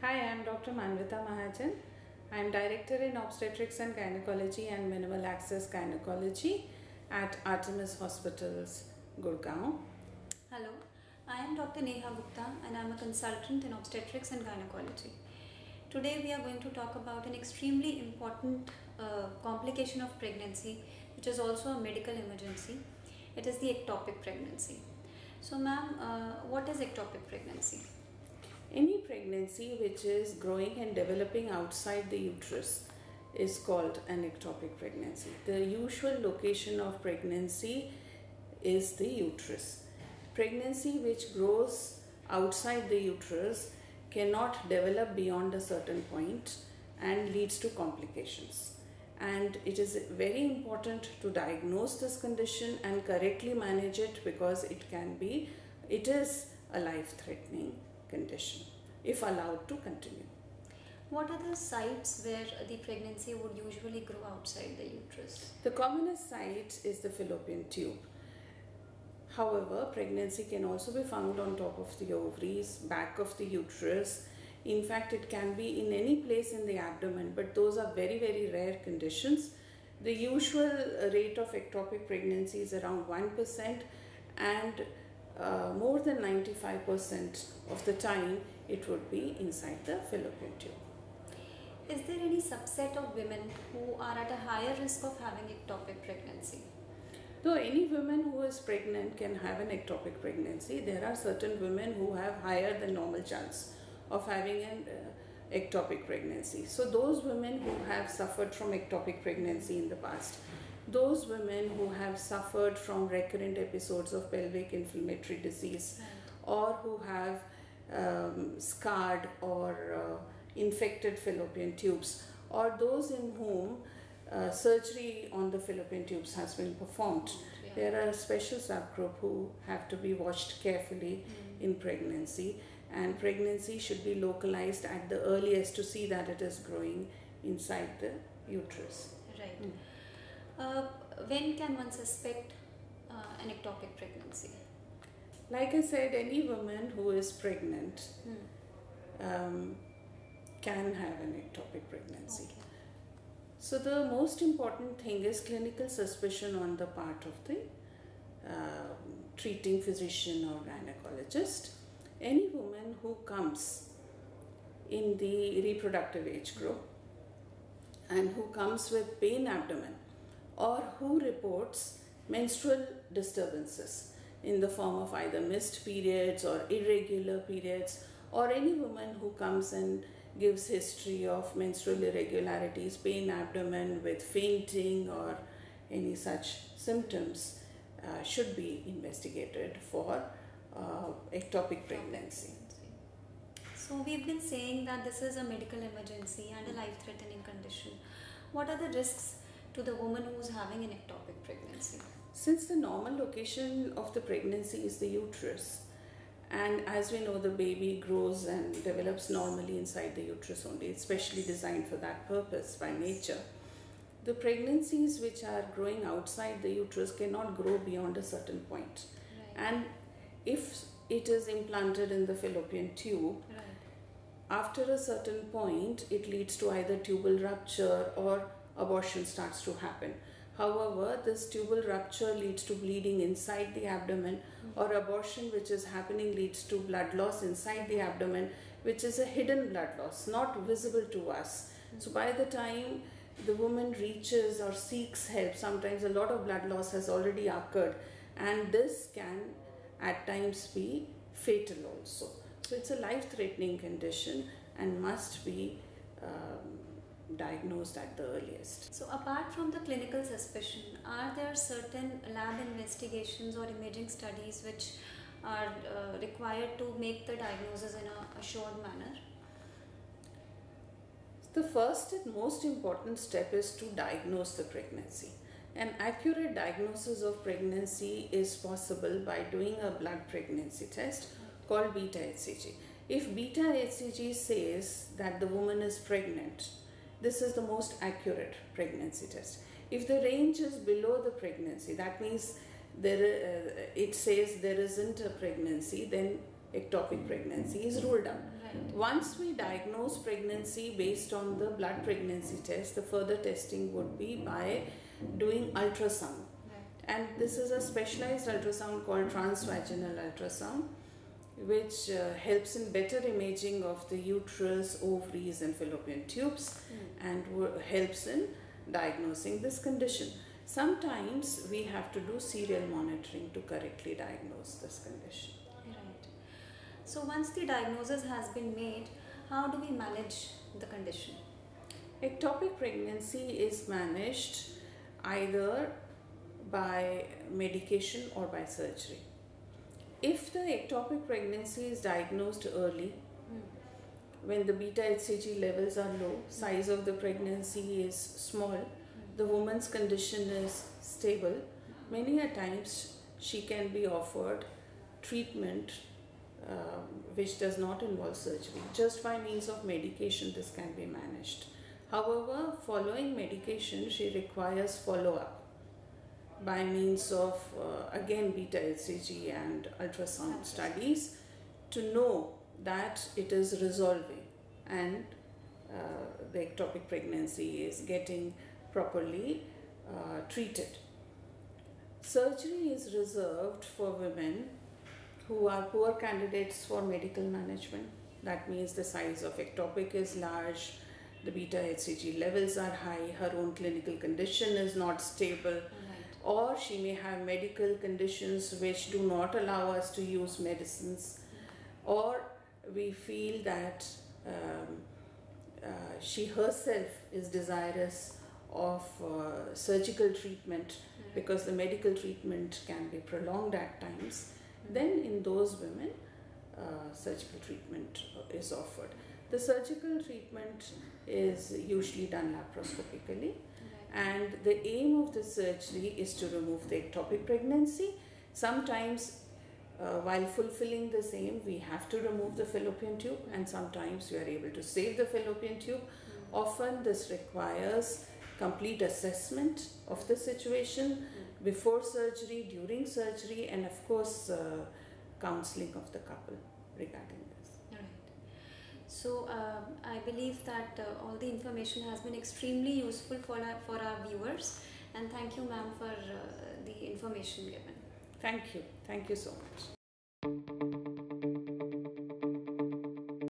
Hi, I'm Dr. Manavita Mahajan. I'm Director in Obstetrics and Gynecology and Minimal Access Gynecology at Artemis Hospitals, Gurgaon. Hello, I am Dr. Neha Gupta and I am a consultant in obstetrics and gynecology. Today we are going to talk about an extremely important uh, complication of pregnancy which is also a medical emergency. It is the ectopic pregnancy. So ma'am, uh, what is ectopic pregnancy? Any pregnancy which is growing and developing outside the uterus is called an ectopic pregnancy. The usual location of pregnancy is the uterus. Pregnancy which grows outside the uterus cannot develop beyond a certain point and leads to complications. And it is very important to diagnose this condition and correctly manage it because it can be, it is a life threatening condition if allowed to continue. What are the sites where the pregnancy would usually grow outside the uterus? The commonest site is the fallopian tube. However, pregnancy can also be found on top of the ovaries, back of the uterus. In fact, it can be in any place in the abdomen, but those are very, very rare conditions. The usual rate of ectopic pregnancy is around 1%, and uh, more than 95% of the time it would be inside the fallopian tube. Is there any subset of women who are at a higher risk of having ectopic pregnancy? Though any woman who is pregnant can have an ectopic pregnancy, there are certain women who have higher than normal chance of having an uh, ectopic pregnancy. So those women who have suffered from ectopic pregnancy in the past, those women who have suffered from recurrent episodes of pelvic inflammatory disease or who have um, scarred or uh, infected fallopian tubes or those in whom uh, surgery on the fallopian tubes has been performed. Yeah. There are a special subgroup who have to be watched carefully Mm. in pregnancy, and pregnancy should be localized at the earliest to see that it is growing inside the uterus. Right. Mm. Uh, when can one suspect uh, an ectopic pregnancy? Like I said, any woman who is pregnant Hmm. um, can have an ectopic pregnancy. Okay. So the most important thing is clinical suspicion on the part of the uh, treating physician or gynecologist. Any woman who comes in the reproductive age group and who comes with pain abdomen or who reports menstrual disturbances in the form of either missed periods or irregular periods or any woman who comes and gives history of menstrual irregularities pain abdomen with fainting or any such symptoms uh, should be investigated for uh, ectopic pregnancy So we've been saying that this is a medical emergency and a life-threatening condition. What are the risks to the woman who's having an ectopic pregnancy? Since the normal location of the pregnancy is the uterus, and as we know, the baby grows and develops normally inside the uterus only, it's specially designed for that purpose by nature. The pregnancies which are growing outside the uterus cannot grow beyond a certain point. Right. And if it is implanted in the fallopian tube, Right. after a certain point, it leads to either tubal rupture or abortion starts to happen. However, this tubal rupture leads to bleeding inside the abdomen, or abortion, which is happening, leads to blood loss inside the abdomen, which is a hidden blood loss, not visible to us. So, by the time the woman reaches or seeks help, sometimes a lot of blood loss has already occurred, and this can at times be fatal also. So it's a life threatening condition and must be um, diagnosed at the earliest. So apart from the clinical suspicion, are there certain lab investigations or imaging studies which are uh, required to make the diagnosis in a assured manner? The first and most important step is to diagnose the pregnancy. An accurate diagnosis of pregnancy is possible by doing a blood pregnancy test called beta HCG. If beta HCG says that the woman is pregnant, this is the most accurate pregnancy test. If the range is below the pregnancy, that means there uh, it says there isn't a pregnancy, then ectopic pregnancy is ruled out. Right. Once we diagnose pregnancy based on the blood pregnancy test, the further testing would be by doing ultrasound. Right. And this is a specialized ultrasound called transvaginal ultrasound, which uh, helps in better imaging of the uterus, ovaries, and fallopian tubes Mm. and helps in diagnosing this condition. Sometimes we have to do serial monitoring to correctly diagnose this condition. Right. So once the diagnosis has been made, how do we manage the condition? Ectopic pregnancy is managed either by medication or by surgery. If the ectopic pregnancy is diagnosed early, Mm. when the beta HCG levels are low, size of the pregnancy is small, the woman's condition is stable, many a times she can be offered treatment um, which does not involve surgery. Just by means of medication, this can be managed. However, following medication, she requires follow up by means of uh, again beta HCG and ultrasound studies to know that it is resolving and uh, the ectopic pregnancy is getting properly uh, treated. Surgery is reserved for women who are poor candidates for medical management. That means the size of ectopic is large, the beta HCG levels are high, her own clinical condition is not stable, Right. Or she may have medical conditions which do not allow us to use medicines, or we feel that um, uh, she herself is desirous of uh, surgical treatment Right. because the medical treatment can be prolonged at times, then in those women, uh, surgical treatment is offered. The surgical treatment is usually done laparoscopically. And the aim of the surgery is to remove the ectopic pregnancy. Sometimes, uh, while fulfilling the same, we have to remove the fallopian tube, and sometimes we are able to save the fallopian tube. Often, this requires complete assessment of the situation before surgery, during surgery, and of course, uh, counseling of the couple regarding. So um, I believe that uh, all the information has been extremely useful for our, for our viewers, and thank you, ma'am, for uh, the information given. Thank you. Thank you so much.